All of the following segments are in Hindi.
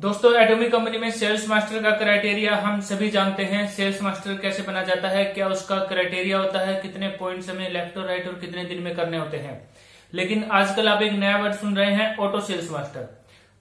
दोस्तों एटोमिक कंपनी में सेल्स मास्टर का क्राइटेरिया हम सभी जानते हैं। सेल्स मास्टर कैसे बना जाता है, क्या उसका क्राइटेरिया होता है, कितने पॉइंट्स हमें लेफ़्ट और राइट और कितने दिन में करने होते हैं। लेकिन आजकल आप एक नया वर्ड सुन रहे हैं auto sales master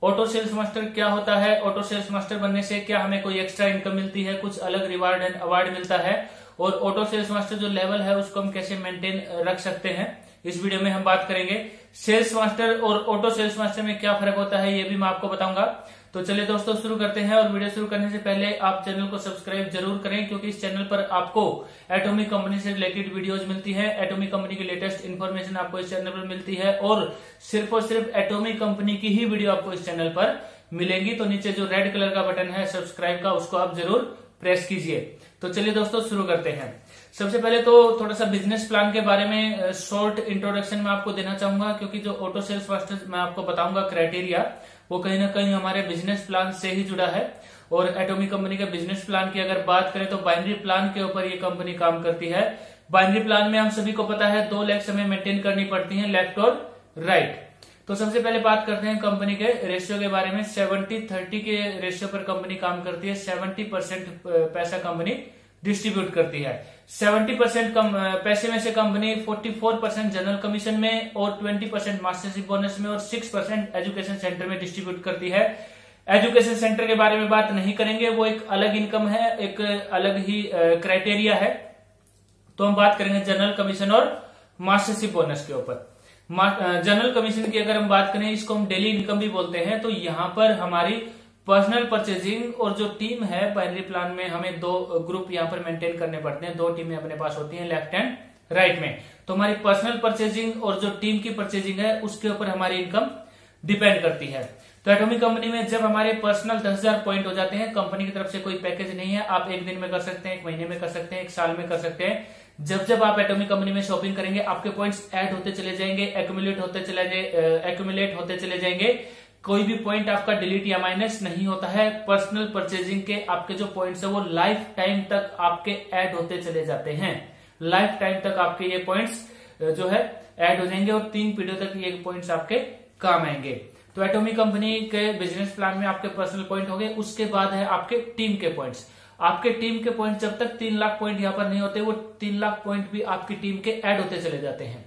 auto sales master क्या होता है? ऑटो सेल्स मास्टर बनने से क्या हमें कोई एक्स्ट्रा इनकम मिलती है? कुछ अलग रिवार्ड एंड अवार्ड मिलता है। और ऑटो सेल्स मास्टर जो लेवल है, उसको हम कैसे मेंटेन रख सकते हैं? इस वीडियो में हम बात करेंगे। सेल्स मास्टर और ऑटो सेल्स मास्टर में क्या फ़र्क होता है, ये भी मैं आपको बताऊँगा। तो चलिए दोस्तों, शुरू करते हैं और वीडियो शुरू करने से पहले आप चैनल को सब्सक्राइब ज़रूर करें, क्योंकि इस चैनल पर आपको एटोमिक कंपनी से रिलेटेड वीडियोज़ मिलती है। एटोमिक कंपनी की लेटेस्ट इन्फॉर्मेशन आपको इस चैनल पर मिलती है और सिर्फ़ और सिर्फ़ एटोमिक कंपनी की ही वीडियो आपको इस चैनल पर मिलेंगी। तो नीचे जो रेड कलर का बटन है सब्सक्राइब का, उसको आप ज़रूर प्रेस कीजिए। तो चलिए दोस्तों, शुरू करते हैं। सबसे पहले तो थोड़ा सा बिज़नेस प्लान के बारे में शॉर्ट इंट्रोडक्शन में आपको देना चाहूँगा, क्योंकि जो ऑटो सेल्स मास्टर मैं आपको बताऊँगा क्राइटेरिया वो कहीं ना कहीं हमारे बिज़नेस प्लान से ही जुड़ा है। और एटोमी कंपनी के बिज़नेस प्लान की अगर बात करें तो बाइनरी प्लान के ऊपर ये कंपनी काम करती है। बाइनरी प्लान में हम सभी को पता है, दो लेग्स हमें मेंटेन करनी पड़ती है लेफ़्ट और राइट तो सबसे पहले बात करते हैं कंपनी के रेशियो के बारे में। सेवेंटी थर्टी के रेशियो पर कंपनी काम करती है। सेवेंटी परसेंट पैसा कंपनी डिस्ट्रीब्यूट करती है। 70 परसेंट कम पैसे में से कंपनी 44 परसेंट जनरल कमीशन में और 20 परसेंट मास्टरशिप बोनस में और 6 परसेंट एजुकेशन सेंटर में डिस्ट्रीब्यूट करती है। एजुकेशन सेंटर के बारे में बात नहीं करेंगे, वो एक अलग इनकम है, एक अलग ही क्राइटेरिया है। तो हम बात करेंगे जनरल कमीशन और मास्टरशिप बोनस के ऊपर। जनरल कमीशन की अगर हम बात करें, इसको हम डेली इनकम भी बोलते हैं तो यहाँ पर हमारी पर्सनल परचेजिंग और जो टीम है बाइनरी प्लान में हमें दो ग्रुप यहाँ पर मेंटेन करने पड़ते हैं। दो टीमें अपने पास होती हैं लेफ़्ट एंड राइट में। तो हमारी पर्सनल परचेजिंग और जो टीम की परचेजिंग है, उसके ऊपर हमारी इनकम डिपेंड करती है। तो एटोमिक कंपनी में जब हमारे पर्सनल दस हज़ार पॉइंट हो जाते हैं कंपनी की तरफ़ से कोई पैकेज नहीं है, आप एक दिन में कर सकते हैं, एक महीने में कर सकते हैं, एक साल में कर सकते हैं। जब जब आप एटोमिक कंपनी में शॉपिंग करेंगे, आपके पॉइंट्स ऐड होते चले जाएँगे एक्यूमुलेट होते चले जाए एक्यूमुलेट होते चले जाएँगे। कोई भी पॉइंट आपका डिलीट या माइनस नहीं होता है पर्सनल परचेजिंग के आपके जो पॉइंट्स है, वो लाइफ टाइम तक आपके ऐड होते चले जाते हैं। लाइफ टाइम तक आपके ये पॉइंट्स जो है ऐड हो जाएँगे और तीन पीढ़ियों तक ये पॉइंट्स आपके काम आएँगे। तो एटोमी कंपनी के बिज़नेस प्लान में आपके पर्सनल पॉइंट हो गए उसके बाद है आपके टीम के पॉइंट्स आपके टीम के पॉइंट जब तक तीन लाख पॉइंट यहाँ पर नहीं होते, वो तीन लाख पॉइंट भी आपकी टीम के ऐड होते चले जाते हैं।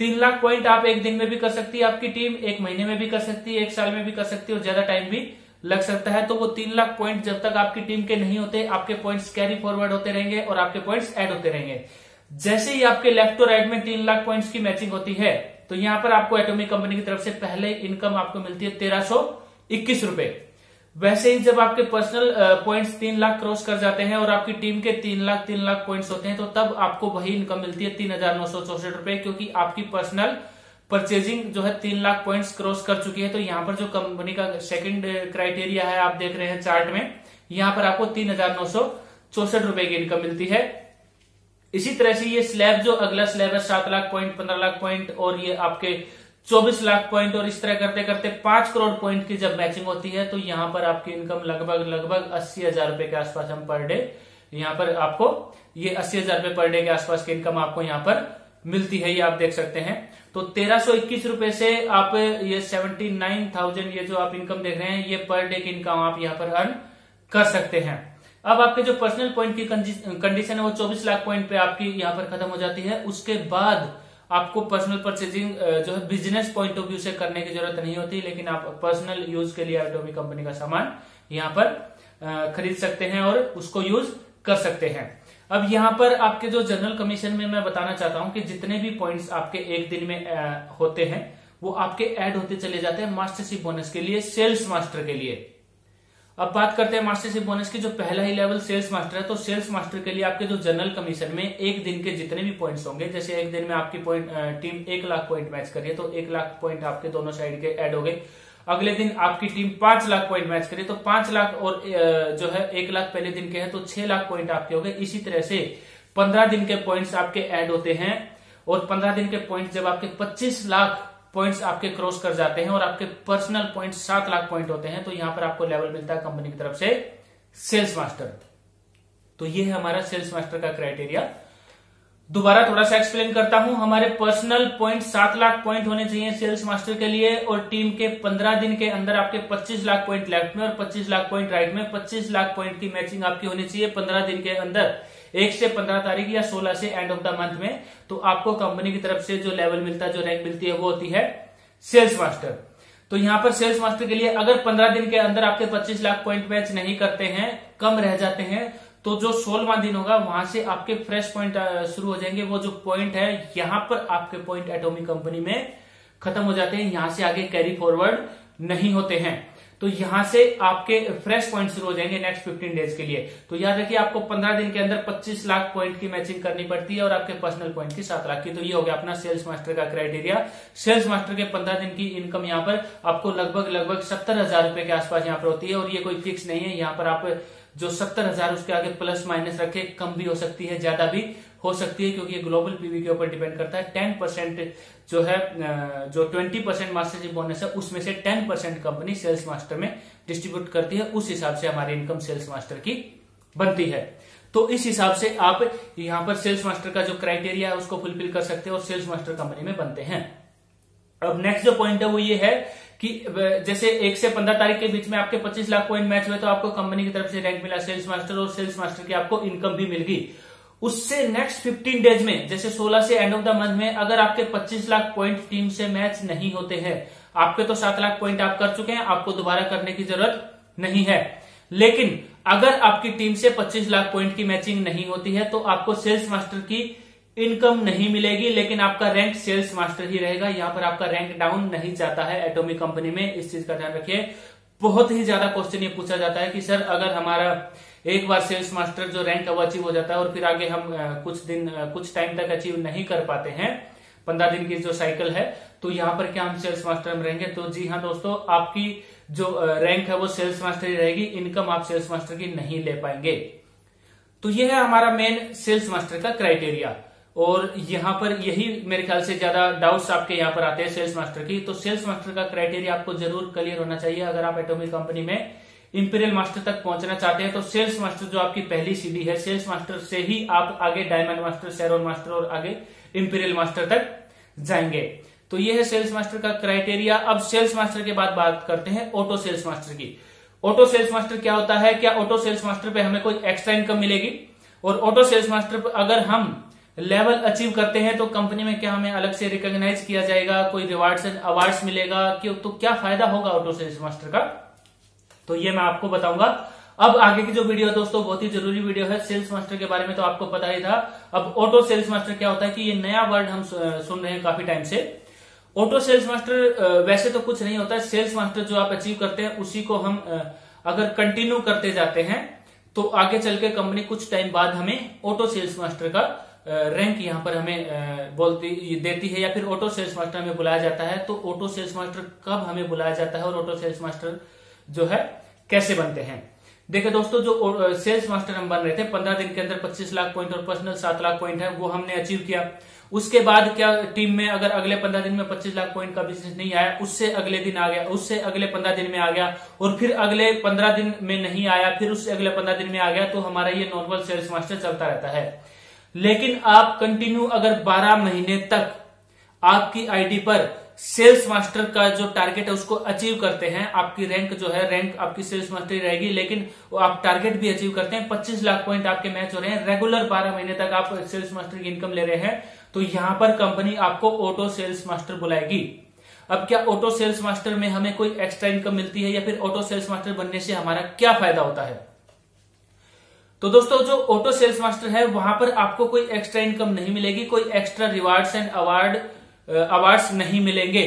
तीन लाख पॉइंट आप एक दिन में भी कर सकती है, आपकी टीम एक महीने में भी कर सकती है, एक साल में भी कर सकती है और ज़्यादा टाइम भी लग सकता है। तो वो तीन लाख पॉइंट जब तक आपकी टीम के नहीं होते, आपके पॉइंट्स कैरी फॉरवर्ड होते रहेंगे और आपके पॉइंट्स ऐड होते रहेंगे। जैसे ही आपके लेफ़्ट और राइट में तीन लाख पॉइंट्स की मैचिंग होती है तो यहाँ पर आपको एटोमिक कंपनी की तरफ़ से पहले इनकम आपको मिलती है तेरह सौ इक्कीस रुपए। वैसे ही जब आपके पर्सनल पॉइंट्स तीन लाख क्रॉस कर जाते हैं और आपकी टीम के तीन लाख तीन लाख पॉइंट्स होते हैं तो तब आपको वही इनकम मिलती है तीन हज़ार नौ सौ चौसठ रुपए, क्योंकि आपकी पर्सनल परचेजिंग जो है तीन लाख पॉइंट्स क्रॉस कर चुकी है। तो यहाँ पर जो कंपनी का सेकंड क्राइटेरिया है, आप देख रहे हैं चार्ट में, यहाँ पर आपको तीन हज़ार नौ सौ चौसठ रुपए की इनकम मिलती है। इसी तरह से ये स्लैब जो अगला स्लैब है, सात लाख पॉइंट पंद्रह लाख पॉइंट और ये आपके चौबीस लाख पॉइंट और इस तरह करते करते पाँच करोड़ पॉइंट की जब मैचिंग होती है तो यहाँ पर आपकी इनकम लगभग लगभग अस्सी हज़ार रुपए के आसपास हम पर डे यहाँ पर आपको, ये अस्सी हज़ार रुपए पर डे के आसपास की इनकम आपको यहाँ पर मिलती है, ये आप देख सकते हैं। तो तेरह सौ इक्कीस रुपए से आप ये सेवेंटी नाइन थाउज़ेंड ये जो आप इनकम देख रहे हैं, ये पर डे की इनकम आप यहाँ पर अर्न कर सकते हैं। अब आपके जो पर्सनल पॉइंट की कंडीशन है, वो चौबीस लाख पॉइंट पे आपकी यहाँ पर खत्म हो जाती है। उसके बाद आपको पर्सनल परचेजिंग जो है बिज़नेस पॉइंट ऑफ़ व्यू से करने की ज़रूरत नहीं होती, लेकिन आप पर्सनल यूज़ के लिए एटोमी कंपनी का सामान यहाँ पर खरीद सकते हैं और उसको यूज़ कर सकते हैं। अब यहाँ पर आपके जो जनरल कमीशन में मैं बताना चाहता हूँ कि जितने भी पॉइंट्स आपके एक दिन में होते हैं, वो आपके ऐड होते चले जाते हैं मास्टरशिप बोनस के लिए सेल्स मास्टर के लिए। अब बात करते हैं मास्टरशिप बोनस की, जो पहला ही लेवल सेल्स मास्टर है तो सेल्स मास्टर के लिए आपके जो जनरल कमीशन में एक दिन के जितने भी पॉइंट्स होंगे, जैसे एक दिन में आपकी पॉइंट टीम एक लाख पॉइंट मैच करिए तो एक लाख पॉइंट आपके दोनों साइड के ऐड हो गए। अगले दिन आपकी टीम पाँच लाख पॉइंट मैच करे तो पाँच लाख और जो है एक लाख पहले दिन के है तो छह लाख पॉइंट आपके हो गए। इसी तरह से पंद्रह दिन के पॉइंट्स आपके ऐड होते हैं और पंद्रह दिन के पॉइंट जब आपके पच्चीस लाख पॉइंट्स आपके क्रॉस कर जाते हैं और आपके पर्सनल पॉइंट सात लाख पॉइंट होते हैं तो यहाँ पर आपको लेवल मिलता है कंपनी की तरफ़ से सेल्स मास्टर तो ये है हमारा सेल्स मास्टर का क्राइटेरिया दोबारा थोड़ा सा एक्सप्लेन करता हूँ, हमारे पर्सनल पॉइंट सात लाख पॉइंट होने चाहिए सेल्स मास्टर के लिए और टीम के पंद्रह दिन के अंदर आपके पच्चीस लाख पॉइंट लेफ़्ट में और पच्चीस लाख पॉइंट राइट में, पच्चीस लाख पॉइंट की मैचिंग आपकी होनी चाहिए पंद्रह दिन के अंदर। एक से पंद्रह तारीख या सोलह से एंड ऑफ़ द मंथ में तो आपको कंपनी की तरफ़ से जो लेवल मिलता है जो रैंक मिलती है, वो होती है सेल्स मास्टर तो यहाँ पर सेल्स मास्टर के लिए अगर पंद्रह दिन के अंदर आपके पच्चीस लाख पॉइंट मैच नहीं करते हैं, कम रह जाते हैं तो जो सोलवा दिन होगा, वहाँ से आपके फ्रेश पॉइंट शुरू हो जाएँगे। वो जो पॉइंट है, यहाँ पर आपके पॉइंट एटोमिक कंपनी में खत्म हो जाते हैं, यहाँ से आगे कैरी फॉरवर्ड नहीं होते हैं। तो यहाँ से आपके फ्रेश पॉइंट शुरू हो जाएँगे नेक्स्ट फिफ्टीन डेज़ के लिए। तो याद रखिए, आपको पंद्रह दिन के अंदर पच्चीस लाख पॉइंट की मैचिंग करनी पड़ती है और आपके पर्सनल पॉइंट की सात लाख की। तो ये हो गया अपना सेल्स मास्टर का क्राइटेरिया सेल्स मास्टर के पंद्रह दिन की इनकम यहाँ पर आपको लगभग लगभग सत्तर हज़ार रुपए के आसपास यहाँ पर होती है और ये कोई फिक्स नहीं है। यहाँ पर आप जो सत्तर हज़ार उसके आगे प्लस माइनस रखे, कम भी हो सकती है, ज़्यादा भी। हो सकती है क्योंकि ये ग्लोबल पीवी के ऊपर डिपेंड करता है। टेन परसेंट जो है जो ट्वेंटी परसेंट मास्टरशिप बोनस है, उसमें से ten percent company sales master में डिस्ट्रीब्यूट करती है। उस हिसाब से हमारी इनकम सेल्स मास्टर की बनती है। तो इस हिसाब से आप यहाँ पर सेल्स मास्टर का जो क्राइटेरिया है, उसको फुलफिल कर सकते हैं और सेल्स मास्टर कंपनी में बनते हैं। अब नेक्स्ट जो पॉइंट है, वो ये है कि जैसे एक से पंद्रह तारीख के बीच में आपके पच्चीस लाख पॉइंट मैच हुए तो आपको कंपनी की तरफ़ से रैंक मिला सेल्स मास्टर और सेल्स मास्टर की आपको इनकम भी मिल गई। उससे नेक्स्ट फिफ्टीन डेज़ में, जैसे सोलह से एंड ऑफ़ द मंथ में, अगर आपके पच्चीस लाख पॉइंट टीम से मैच नहीं होते हैं, आपके तो सात लाख पॉइंट आप कर चुके हैं, आपको दोबारा करने की ज़रूरत नहीं है। लेकिन अगर आपकी टीम से 25 लाख पॉइंट की मैचिंग नहीं होती है तो आपको सेल्स मास्टर की इनकम नहीं मिलेगी, लेकिन आपका रैंक सेल्स मास्टर ही रहेगा। यहाँ पर आपका रैंक डाउन नहीं जाता है एटोमी कंपनी में, इस चीज़ का ध्यान रखिए। बहुत ही ज़्यादा क्वेश्चन ये पूछा जाता है कि, सर, अगर हमारा एक बार सेल्स मास्टर जो रैंक अब अचीव हो जाता है और फिर आगे हम कुछ दिन कुछ टाइम तक अचीव नहीं कर पाते हैं, पंद्रह दिन की जो साइकिल है तो यहाँ पर क्या हम सेल्स मास्टर में रहेंगे? तो जी हाँ दोस्तों, आपकी जो रैंक है वो सेल्स मास्टर ही रहेगी इनकम आप सेल्स मास्टर की नहीं ले पाएँगे। तो ये है हमारा मेन सेल्स मास्टर का क्राइटेरिया और यहाँ पर यही मेरे ख्याल से ज़्यादा डाउट्स आपके यहाँ पर आते हैं सेल्स मास्टर की। तो सेल्स मास्टर का क्राइटेरिया आपको ज़रूर क्लियर होना चाहिए। अगर आप एटोमिक कंपनी में इंपीरियल मास्टर तक पहुँचना चाहते हैं तो सेल्स मास्टर जो आपकी पहली सीढ़ी है सेल्स मास्टर से ही आप आगे डायमंड मास्टर शेरोन मास्टर और आगे इंपीरियल मास्टर तक जाएँगे। तो ये है सेल्स मास्टर का क्राइटेरिया अब सेल्स मास्टर के बाद बात करते हैं ऑटो सेल्स मास्टर की। ऑटो सेल्स मास्टर क्या होता है? क्या ऑटो सेल्स मास्टर पे हमें कोई एक्स्ट्रा इनकम मिलेगी? और ऑटो सेल्स मास्टर पर अगर हम लेवल अचीव करते हैं तो कंपनी में क्या हमें अलग से रिकॉग्नाइज किया जाएगा? कोई रिवार्ड्स एंड अवार्ड्स मिलेगा? कि तो क्या फ़ायदा होगा ऑटो सेल्स मास्टर का? तो ये मैं आपको बताऊँगा। अब आगे की जो वीडियो है दोस्तों, बहुत ही ज़रूरी वीडियो है सेल्स मास्टर के बारे में तो आपको पता ही था। अब ऑटो सेल्स मास्टर क्या होता है कि ये नया वर्ड हम सुन रहे हैं काफ़ी टाइम से। ऑटो सेल्स मास्टर वैसे तो कुछ नहीं होता है। सेल्स मास्टर जो आप अचीव करते हैं, उसी को हम अगर कंटिन्यू करते जाते हैं तो आगे चल के कंपनी कुछ टाइम बाद हमें ऑटो सेल्स मास्टर का रैंक यहाँ पर हमें बोलती देती है या फिर ऑटो सेल्स मास्टर हमें बुलाया जाता है। तो ऑटो सेल्स मास्टर कब हमें बुलाया जाता है और ऑटो सेल्स मास्टर जो है, कैसे बनते हैं। देखिए दोस्तों, जो सेल्स मास्टर हम बन रहे थे, पंद्रह दिन के अंदर पच्चीस लाख पॉइंट और पर्सनल सात लाख पॉइंट है, वो हमने अचीव किया। उसके बाद क्या टीम में अगर अगले पंद्रह दिन में पच्चीस लाख पॉइंट का बिज़नेस नहीं आया, उससे अगले दिन आ गया, उससे अगले पंद्रह दिन में आ गया, और फिर अगले पंद्रह दिन में नहीं आया, फिर उससे अगले पंद्रह दिन में आ गया तो हमारा ये नॉर्मल सेल्स मास्टर चलता रहता है। लेकिन आप कंटिन्यू अगर 12 महीने तक आपकी आईडी पर सेल्स मास्टर का जो टारगेट है उसको अचीव करते हैं। आपकी रैंक जो है, रैंक आपकी सेल्स मास्टर रहेगी, लेकिन वो आप टारगेट भी अचीव करते हैं। 25 लाख पॉइंट आपके मैच हो रहे हैं। रेगुलर 12 महीने तक आप सेल्स मास्टर की इनकम ले रहे हैं तो यहाँ पर कंपनी आपको ऑटो सेल्स मास्टर बुलाएगी। अब क्या ऑटो सेल्स मास्टर में हमें कोई एक्स्ट्रा इनकम मिलती है या फिर ऑटो सेल्स मास्टर बनने से हमारा क्या फ़ायदा होता है? तो दोस्तों, जो ऑटो सेल्स मास्टर है, वहाँ पर आपको कोई एक्स्ट्रा इनकम नहीं मिलेगी, कोई extra rewards and award awards नहीं मिलेंगे।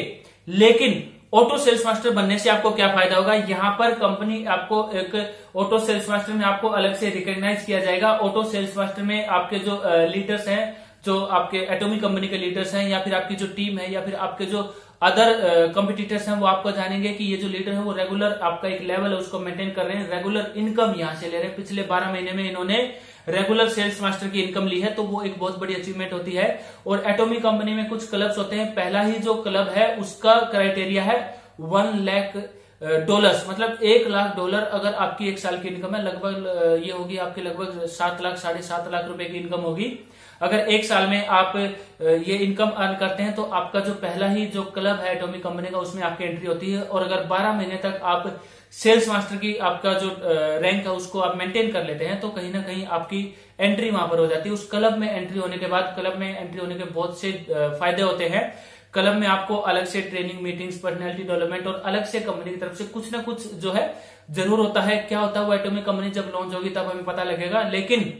लेकिन ऑटो सेल्स मास्टर बनने से आपको क्या फ़ायदा होगा? यहाँ पर कंपनी आपको एक ऑटो सेल्स मास्टर में आपको अलग से रिकॉग्नाइज किया जाएगा। ऑटो सेल्स मास्टर में आपके जो लीडर्स हैं, जो आपके एटोमी कंपनी के लीडर्स हैं, या फिर आपकी जो टीम है, या फिर आपके जो अदर कंपिटिटर्स हैं, वो आपको जानेंगे कि ये जो लीडर है, वो रेगुलर आपका एक लेवल है, उसको मेंटेन कर रहे हैं। रेगुलर इनकम यहाँ से ले रहे हैं। पिछले बारह महीने में इन्होंने रेगुलर सेल्स मास्टर की इनकम ली है तो वो एक बहुत बड़ी अचीवमेंट होती है। और एटोमी कंपनी में कुछ क्लब्स होते हैं। पहला ही जो क्लब है, उसका क्राइटेरिया है वन लैख डॉलर्स मतलब एक लाख डॉलर अगर आपकी एक साल की इनकम है, लगभग ये होगी, आपकी लगभग सात लाख, साढ़े सात लाख रुपए की इनकम होगी। अगर एक साल में आप ये इनकम अर्न करते हैं तो आपका जो पहला ही जो क्लब है एटोमिक कंपनी का, उसमें आपकी एंट्री होती है। और अगर 12 महीने तक आप सेल्स मास्टर की आपका जो रैंक है, उसको आप मेंटेन कर लेते हैं तो कहीं ना कहीं आपकी एंट्री वहाँ पर हो जाती है। उस क्लब में एंट्री होने के बाद क्लब में एंट्री होने के बहुत से फ़ायदे होते हैं। क्लब में आपको अलग से ट्रेनिंग मीटिंग्स पर्सनैलिटी डेवलपमेंट और अलग से कंपनी की तरफ़ से कुछ ना कुछ जो है, ज़रूर होता है। क्या होता है, वो एटोमिक कंपनी जब लॉन्च होगी, तब हमें पता लगेगा। लेकिन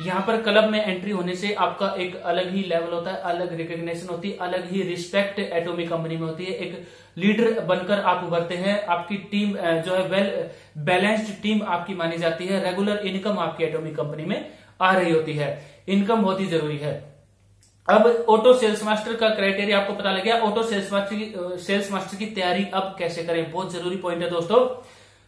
यहाँ पर क्लब में एंट्री होने से आपका एक अलग ही लेवल होता है, अलग रिकग्नेशन होती है, अलग ही रिस्पेक्ट एटोमी कंपनी में होती है। एक लीडर बनकर आप उभरते हैं, आपकी टीम जो है वेल बैलेंस्ड टीम आपकी मानी जाती है रेगुलर इनकम आपकी एटोमी कंपनी में आ रही होती है। इनकम बहुत ही ज़रूरी है। अब ऑटो सेल्स मास्टर का क्राइटेरिया आपको पता लग गया। ऑटो सेल्स मास्टर की सेल्स मास्टर की तैयारी अब कैसे करें? बहुत ज़रूरी पॉइंट है दोस्तों।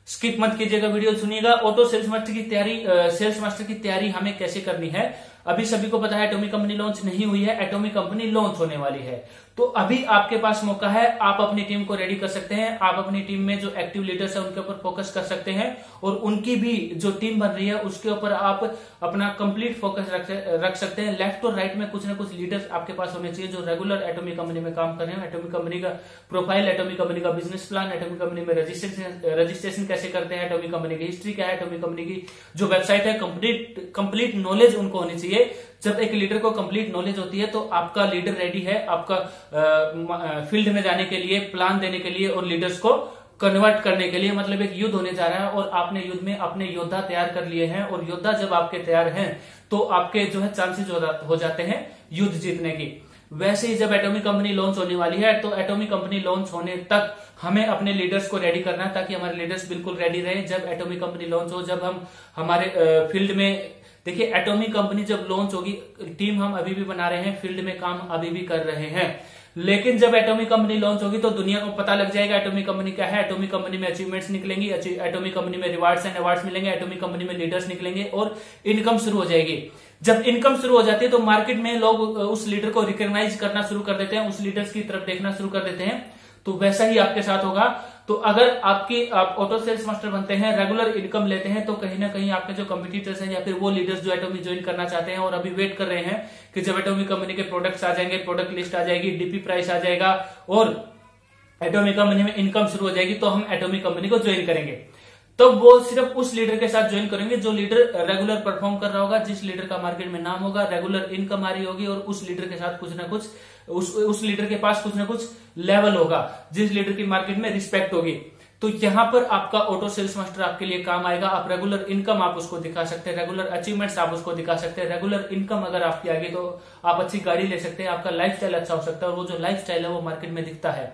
स्किप मत कीजिएगा वीडियो सुनिएगा। ऑटो सेल्स मास्टर की तैयारी सेल्स मास्टर की तैयारी हमें कैसे करनी है? अभी सभी को पता है एटोमी कंपनी लॉन्च नहीं हुई है। एटोमी कंपनी लॉन्च होने वाली है। तो अभी आपके पास मौका है आप अपनी टीम को रेडी कर सकते हैं आप अपनी टीम में जो एक्टिव लीडर्स है उनके ऊपर फोकस कर सकते हैं और उनकी भी जो टीम बन रही है उसके ऊपर आप अपना कंप्लीट फोकस रख, सकते हैं। लेफ़्ट और राइट में कुछ ना कुछ लीडर्स आपके पास होने चाहिए जो रेगुलर एटोमी कंपनी में काम कर रहे हैं। एटोमिक कंपनी का प्रोफ़ाइल एटोमी कंपनी का बिज़नेस प्लान एटोमी कंपनी में रजिस्ट्रेशन रजिस्ट्रेशन कैसे करते हैं एटोमी कंपनी की हिस्ट्री क्या है एटोमी कंपनी की जो वेबसाइट है कंप्लीट कंप्लीट नॉलेज उनको होनी चाहिए। जब एक लीडर को कंप्लीट नॉलेज होती है तो आपका लीडर रेडी है, आपका फ़ील्ड में जाने के लिए प्लान देने के लिए और लीडर्स को कन्वर्ट करने के लिए मतलब एक युद्ध होने जा रहा है और आपने युद्ध में अपने योद्धा तैयार कर लिए हैं और योद्धा जब आपके तैयार हैं तो आपके जो है चांसेस हो जाते हैं युद्ध जीतने की। वैसे ही जब एटॉमिक कंपनी लॉन्च होने वाली है तो एटॉमिक कंपनी लॉन्च होने तक हमें अपने लीडर्स को रेडी करना है, ताकि हमारे लीडर्स बिल्कुल रेडी रहे। जब एटॉमिक कंपनी लॉन्च हो, जब हम, हमारे फ़ील्ड में देखिए एटॉमिक कंपनी जब लॉन्च होगी टीम हम अभी भी बना रहे हैं फ़ील्ड में काम अभी भी कर रहे हैं। लेकिन जब एटॉमिक कंपनी लॉन्च होगी तो दुनिया को पता लग जाएगा एटॉमिक कंपनी क्या है। एटॉमिक कंपनी में अचीवमेंट्स निकलेंगी एटॉमिक कंपनी में रिवार्ड्स एंड अवार्ड्स मिलेंगे एटॉमिक कंपनी में लीडर्स निकलेंगे और इनकम शुरू हो जाएगी। जब इनकम शुरू हो जाती है तो मार्केट में लोग उस लीडर को रिकॉग्नाइज करना शुरू कर देते हैं, उस लीडर्स की तरफ़ देखना शुरू कर देते हैं। तो वैसा ही आपके साथ होगा। तो अगर आपकी, आप ऑटो सेल्स मास्टर बनते हैं रेगुलर इनकम लेते हैं तो कहीं ना कहीं आपके जो कम्पिटिटर्स हैं या फिर वो लीडर्स जो एटोमी ज्वाइन करना चाहते हैं और अभी वेट कर रहे हैं कि जब एटोमी कंपनी के प्रोडक्ट्स आ जाएँगे प्रोडक्ट लिस्ट आ जाएगी डीपी प्राइस आ जाएगा और एटोमी कंपनी में इनकम शुरू हो जाएगी तो हम एटोमी कंपनी को ज्वाइन करेंगे। तो वो सिर्फ़ उस लीडर के साथ ज्वाइन करेंगे जो लीडर रेगुलर परफॉर्म कर रहा होगा, जिस लीडर का मार्केट में नाम होगा रेगुलर इनकम आ रही होगी और उस लीडर के साथ कुछ ना कुछ, उस उस लीडर के पास कुछ ना कुछ लेवल होगा, जिस लीडर की मार्केट में रिस्पेक्ट होगी। तो यहाँ पर आपका ऑटो सेल्स मास्टर आपके लिए काम आएगा। आप रेगुलर इनकम आप उसको दिखा सकते हैं रेगुलर अचीवमेंट्स आप उसको दिखा सकते हैं। रेगुलर इनकम अगर आपकी आगे तो आप अच्छी गाड़ी ले सकते हैं, आपका लाइफ अच्छा हो सकता है और वो जो लाइफ है वो मार्केट में दिखता है।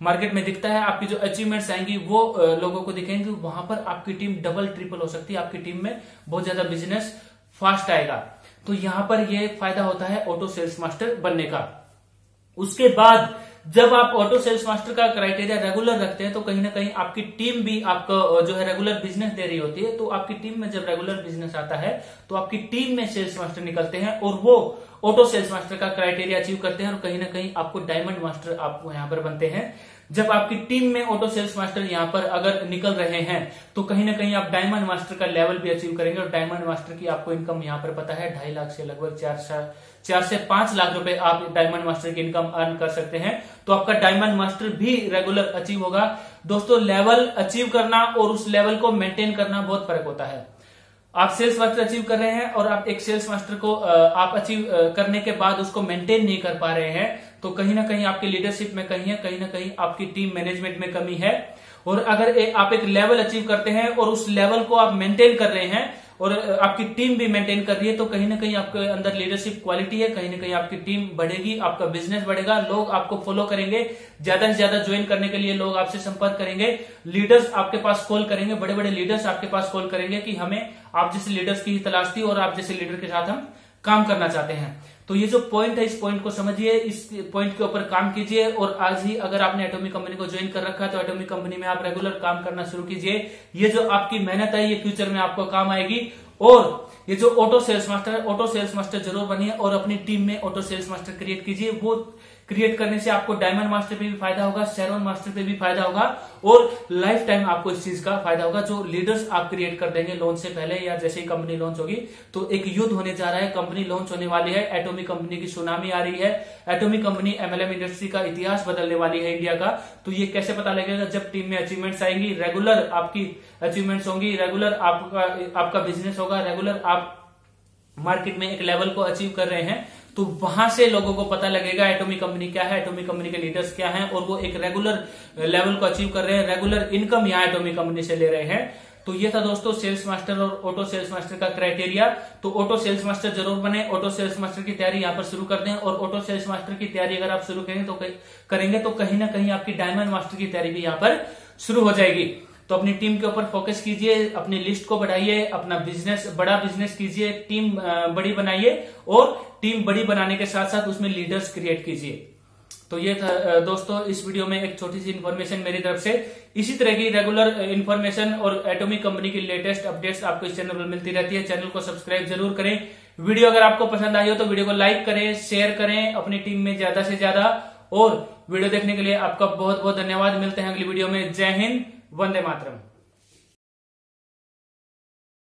मार्केट में दिखता है, आपकी जो अचीवमेंट्स आएँगी, वो लोगों को दिखेंगे। वहाँ पर आपकी टीम डबल ट्रिपल हो सकती है। आपकी टीम में बहुत ज़्यादा बिज़नेस फास्ट आएगा। तो यहाँ पर यह फ़ायदा होता है ऑटो सेल्स मास्टर बनने का। उसके बाद जब आप ऑटो सेल्स मास्टर का क्राइटेरिया रेगुलर रखते हैं तो कहीं ना कहीं आपकी टीम भी आपका जो है रेगुलर बिज़नेस दे रही होती है तो आपकी टीम में जब रेगुलर बिज़नेस आता है तो आपकी टीम में सेल्स मास्टर निकलते हैं और वो ऑटो सेल्स मास्टर का क्राइटेरिया अचीव करते हैं और कहीं ना कहीं आपको डायमंड मास्टर आपको यहाँ पर बनते हैं। जब आपकी टीम में ऑटो सेल्स मास्टर यहाँ पर अगर निकल रहे हैं तो कहीं ना कहीं आप डायमंड मास्टर का लेवल भी अचीव करेंगे और डायमंड मास्टर की आपको इनकम यहाँ पर पता है ढाई लाख से लगभग चार चार से पाँच लाख रुपए आप डायमंड मास्टर की इनकम अर्न कर सकते हैं। तो आपका डायमंड मास्टर भी रेगुलर अचीव होगा। दोस्तों लेवल अचीव करना और उस लेवल को मेंटेन करना बहुत फ़र्क होता है। आप सेल्स मास्टर अचीव कर रहे हैं और आप एक सेल्स मास्टर को आप अचीव करने के बाद उसको मेंटेन नहीं कर पा रहे हैं तो कहीं ना कहीं आपकी लीडरशिप में कहीं है कहीं ना कहीं आपकी टीम मैनेजमेंट में कमी है। और अगर ए, आप एक लेवल अचीव करते हैं और उस लेवल को आप मेंटेन कर रहे हैं और आपकी टीम भी मेंटेन कर रही है तो कहीं ना कहीं आपके अंदर लीडरशिप क्वालिटी है कहीं ना कहीं आपकी टीम बढ़ेगी आपका बिज़नेस बढ़ेगा लोग आपको फॉलो करेंगे ज़्यादा से ज़्यादा ज्वाइन करने के लिए लोग आपसे संपर्क करेंगे लीडर्स आपके पास कॉल करेंगे बड़े बड़े लीडर्स आपके पास कॉल करेंगे कि हमें आप जैसे लीडर्स की ही तलाश थी और आप जैसे लीडर के साथ हम काम करना चाहते हैं। तो ये जो पॉइंट है, इस पॉइंट को समझिए, इस पॉइंट के ऊपर काम कीजिए और आज ही अगर आपने एटोमिक कंपनी को ज्वाइन कर रखा है तो एटोमिक कंपनी में आप रेगुलर काम करना शुरू कीजिए। ये जो आपकी मेहनत है, ये फ्यूचर में आपको काम आएगी। और ये जो ऑटो सेल्स मास्टर है ऑटो सेल्स मास्टर ज़रूर बनिए और अपनी टीम में ऑटो सेल्स मास्टर क्रिएट कीजिए। वो क्रिएट करने से आपको डायमंड मास्टर पे भी फ़ायदा होगा शेरोन मास्टर पे भी फ़ायदा होगा और लाइफ टाइम आपको इस चीज़ का फ़ायदा होगा जो लीडर्स आप क्रिएट कर देंगे लॉन्च से पहले या जैसे ही कंपनी लॉन्च होगी। तो एक युद्ध होने जा रहा है कंपनी लॉन्च होने वाली है एटोमी कंपनी की सुनामी आ रही है एटोमी कंपनी एमएलएम इंडस्ट्री का इतिहास बदलने वाली है इंडिया का। तो ये कैसे पता लगेगा? जब टीम में अचीवमेंट्स आएँगी रेगुलर आपकी अचीवमेंट्स होंगी रेगुलर आपका आपका बिज़नेस होगा रेगुलर आप मार्केट में एक लेवल को अचीव कर रहे हैं तो वहाँ से लोगों को पता लगेगा एटोमिक कंपनी क्या है, एटोमिक कंपनी के लीडर्स क्या हैं, और वो एक रेगुलर लेवल को अचीव कर रहे हैं, रेगुलर इनकम यहाँ एटोमिक कंपनी से ले रहे हैं। तो ये था दोस्तों सेल्स मास्टर और ऑटो सेल्स मास्टर का क्राइटेरिया। तो ऑटो सेल्स मास्टर ज़रूर बने, ऑटो सेल्स मास्टर की तैयारी यहाँ पर शुरू कर दें, और ऑटो सेल्स मास्टर की तैयारी अगर आप शुरू करेंगे तो करेंगे तो कहीं ना कहीं आपकी डायमंड मास्टर की तैयारी भी यहाँ पर शुरू हो जाएगी। तो अपनी टीम के ऊपर फोकस कीजिए, अपनी लिस्ट को बढ़ाइए, अपना बिज़नेस बड़ा बिज़नेस कीजिए टीम बड़ी बनाइए और टीम बड़ी बनाने के साथ साथ उसमें लीडर्स क्रिएट कीजिए। तो ये था दोस्तों, इस वीडियो में एक छोटी सी इन्फॉर्मेशन मेरी तरफ़ से। इसी तरह की रेगुलर इन्फॉर्मेशन और एटॉमिक कंपनी की लेटेस्ट अपडेट्स आपको इस चैनल पर मिलती रहती है। चैनल को सब्सक्राइब ज़रूर करें। वीडियो अगर आपको पसंद आई हो तो वीडियो को लाइक करें शेयर करें अपनी टीम में ज़्यादा से ज़्यादा। और वीडियो देखने के लिए आपका बहुत बहुत धन्यवाद। मिलते हैं अगली वीडियो में। जय हिंद। वंदे मातरम।